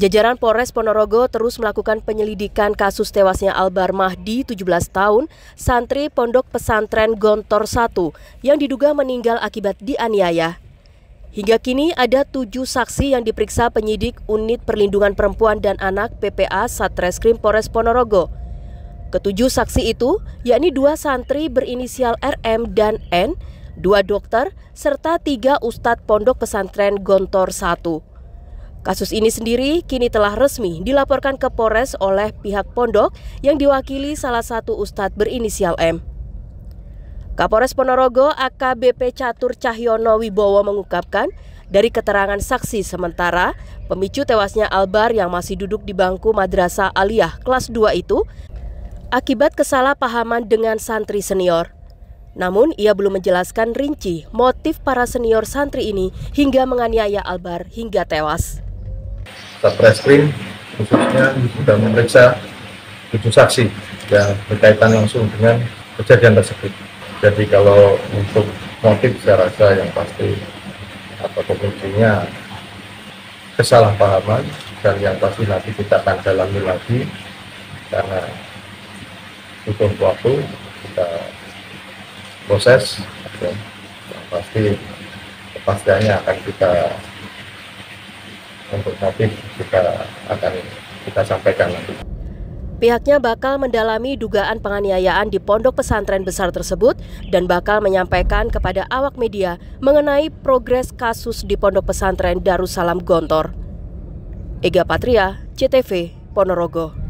Jajaran Polres Ponorogo terus melakukan penyelidikan kasus tewasnya Albar Mahdi, 17 tahun, santri Pondok Pesantren Gontor 1 yang diduga meninggal akibat dianiaya. Hingga kini ada tujuh saksi yang diperiksa penyidik Unit Perlindungan Perempuan dan Anak PPA Satreskrim Polres Ponorogo. Ketujuh saksi itu yakni dua santri berinisial RM dan N, dua dokter, serta tiga ustadz pondok pesantren Gontor 1. Kasus ini sendiri kini telah resmi dilaporkan ke Polres oleh pihak pondok yang diwakili salah satu ustadz berinisial M. Kapolres Ponorogo AKBP Catur Cahyono Wibowo mengungkapkan dari keterangan saksi sementara pemicu tewasnya Albar yang masih duduk di bangku Madrasah Aliyah kelas 2 itu akibat kesalahpahaman dengan santri senior. Namun ia belum menjelaskan rinci motif para senior santri ini hingga menganiaya Albar hingga tewas. Satreskrim khususnya sudah memeriksa tujuh saksi yang berkaitan langsung dengan kejadian tersebut. Jadi kalau untuk motif saya rasa yang pasti atau pemicunya kesalahpahaman dan yang pasti nanti kita akan dalami lagi karena butuh waktu kita proses yang pasti kepastiannya akan kita untuk motif kita akan kita sampaikan nanti. Pihaknya bakal mendalami dugaan penganiayaan di pondok pesantren besar tersebut dan bakal menyampaikan kepada awak media mengenai progres kasus di pondok pesantren Darussalam Gontor. Ega Patria, CTV, Ponorogo.